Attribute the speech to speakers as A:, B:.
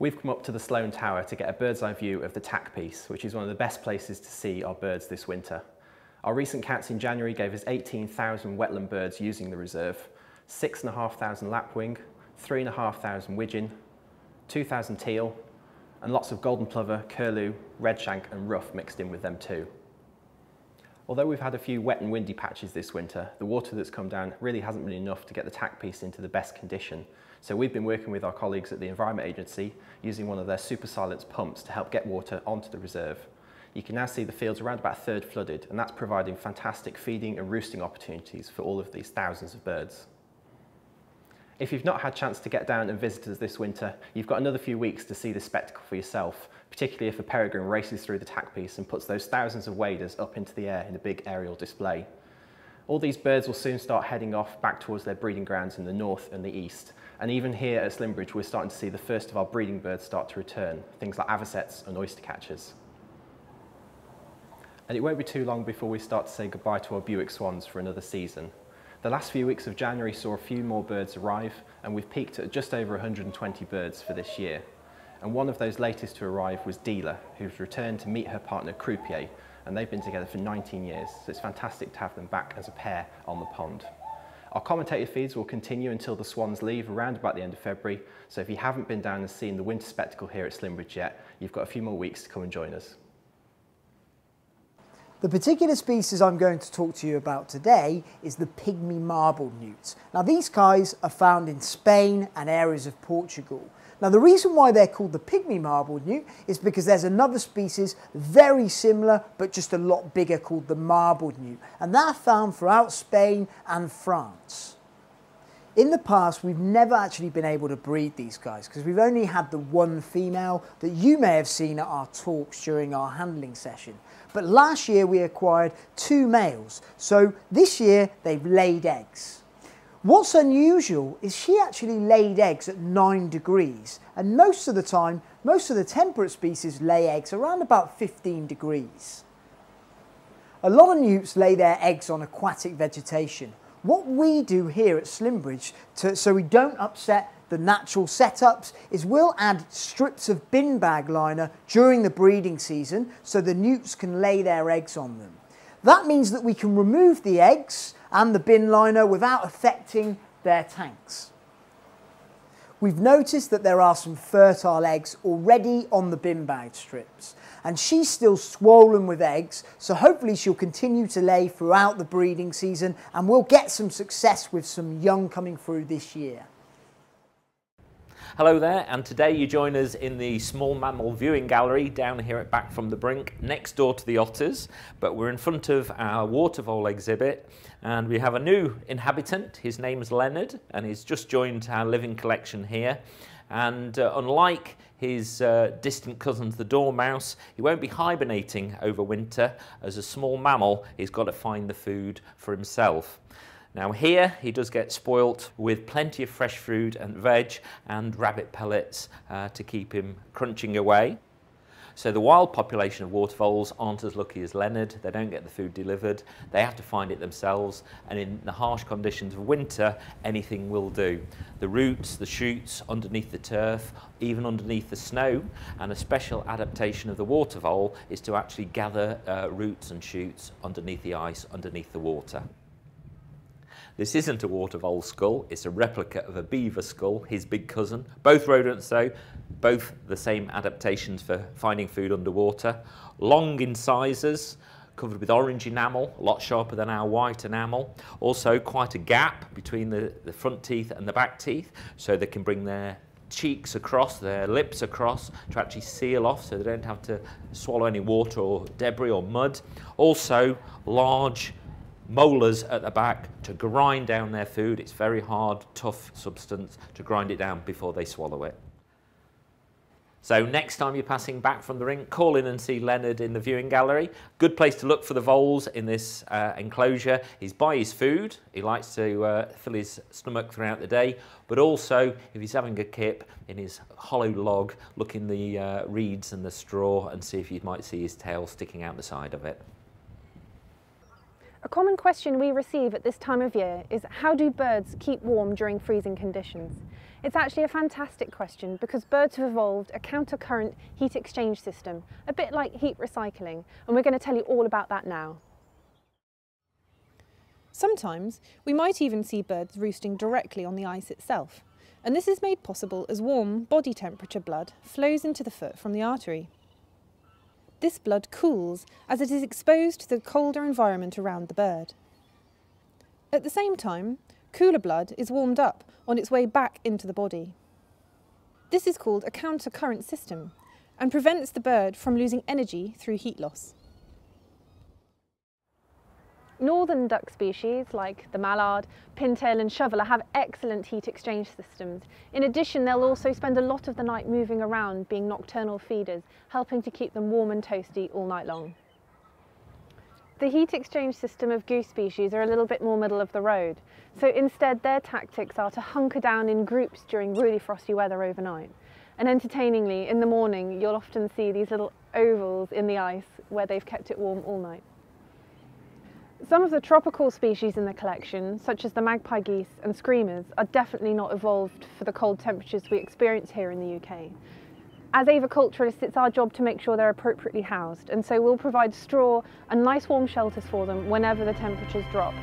A: We've come up to the Sloane Tower to get a bird's eye view of the tack piece, which is one of the best places to see our birds this winter. Our recent counts in January gave us 18,000 wetland birds using the reserve, 6,500 lapwing, 3,500 widgeon, 2,000 teal, and lots of golden plover, curlew, redshank and ruff mixed in with them too. Although we've had a few wet and windy patches this winter, the water that's come down really hasn't been enough to get the tack piece into the best condition. So we've been working with our colleagues at the Environment Agency using one of their super silence pumps to help get water onto the reserve. You can now see the fields around about a third flooded and that's providing fantastic feeding and roosting opportunities for all of these thousands of birds. If you've not had a chance to get down and visit us this winter, you've got another few weeks to see the spectacle for yourself, particularly if a peregrine races through the tack piece and puts those thousands of waders up into the air in a big aerial display. All these birds will soon start heading off back towards their breeding grounds in the north and the east. And even here at Slimbridge, we're starting to see the first of our breeding birds start to return, things like avocets and oyster catchers. And it won't be too long before we start to say goodbye to our Bewick swans for another season. The last few weeks of January saw a few more birds arrive and we've peaked at just over 120 birds for this year. And one of those latest to arrive was Dealer, who's returned to meet her partner Croupier, and they've been together for 19 years, so it's fantastic to have them back as a pair on the pond. Our commentator feeds will continue until the swans leave around about the end of February, so if you haven't been down and seen the winter spectacle here at Slimbridge yet, you've got a few more weeks to come and join us.
B: The particular species I'm going to talk to you about today is the pygmy marble newt. Now these guys are found in Spain and areas of Portugal. Now the reason why they're called the pygmy marble newt is because there's another species very similar but just a lot bigger called the marble newt and they're found throughout Spain and France. In the past, we've never actually been able to breed these guys because we've only had the one female that you may have seen at our talks during our handling session. But last year we acquired two males, so this year they've laid eggs. What's unusual is she actually laid eggs at 9 degrees, and most of the time, most of the temperate species lay eggs around about 15 degrees. A lot of newts lay their eggs on aquatic vegetation. What we do here at Slimbridge, to, so we don't upset the natural setups is we'll add strips of bin bag liner during the breeding season so the newts can lay their eggs on them. That means that we can remove the eggs and the bin liner without affecting their tanks. We've noticed that there are some fertile eggs already on the bin bag strips and she's still swollen with eggs so hopefully she'll continue to lay throughout the breeding season and we'll get some success with some young coming through this year.
C: Hello there, and today you join us in the small mammal viewing gallery down here at Back from the Brink, next door to the otters, but we're in front of our water vole exhibit, and we have a new inhabitant. His name's Leonard, and he's just joined our living collection here. And uh, unlike his uh, distant cousins, the dormouse, he won't be hibernating over winter. As a small mammal, he's got to find the food for himself. Now here he does get spoilt with plenty of fresh food and veg and rabbit pellets uh, to keep him crunching away. So the wild population of water voles aren't as lucky as Leonard. They don't get the food delivered. They have to find it themselves. And in the harsh conditions of winter, anything will do. The roots, the shoots, underneath the turf, even underneath the snow. And a special adaptation of the water vole is to actually gather uh, roots and shoots underneath the ice, underneath the water. This isn't a water vole skull, it's a replica of a beaver skull, his big cousin. Both rodents though, both the same adaptations for finding food underwater. Long incisors, covered with orange enamel, a lot sharper than our white enamel. Also quite a gap between the, the front teeth and the back teeth, so they can bring their cheeks across, their lips across to actually seal off so they don't have to swallow any water or debris or mud. Also large molars at the back to grind down their food. It's very hard, tough substance to grind it down before they swallow it. So next time you're passing back from the Brink, call in and see Leonard in the viewing gallery. Good place to look for the voles in this uh, enclosure. He's by his food. He likes to uh, fill his stomach throughout the day, but also if he's having a kip in his hollow log, look in the uh, reeds and the straw and see if you might see his tail sticking out the side of it.
D: A common question we receive at this time of year is how do birds keep warm during freezing conditions? It's actually a fantastic question because birds have evolved a counter-current heat exchange system, a bit like heat recycling, and we're going to tell you all about that now.
E: Sometimes we might even see birds roosting directly on the ice itself, and this is made possible as warm body temperature blood flows into the foot from the artery. This blood cools as it is exposed to the colder environment around the bird. At the same time, cooler blood is warmed up on its way back into the body. This is called a counter-current system and prevents the bird from losing energy through heat loss.
D: Northern duck species like the mallard, pintail and shoveler have excellent heat exchange systems. In addition, they'll also spend a lot of the night moving around being nocturnal feeders, helping to keep them warm and toasty all night long. The heat exchange system of goose species are a little bit more middle of the road, so instead their tactics are to hunker down in groups during really frosty weather overnight. And entertainingly, in the morning you'll often see these little ovals in the ice where they've kept it warm all night. Some of the tropical species in the collection, such as the magpie geese and screamers, are definitely not evolved for the cold temperatures we experience here in the UK. As aviculturists, it's our job to make sure they're appropriately housed, and so we'll provide straw and nice warm shelters for them whenever the temperatures drop.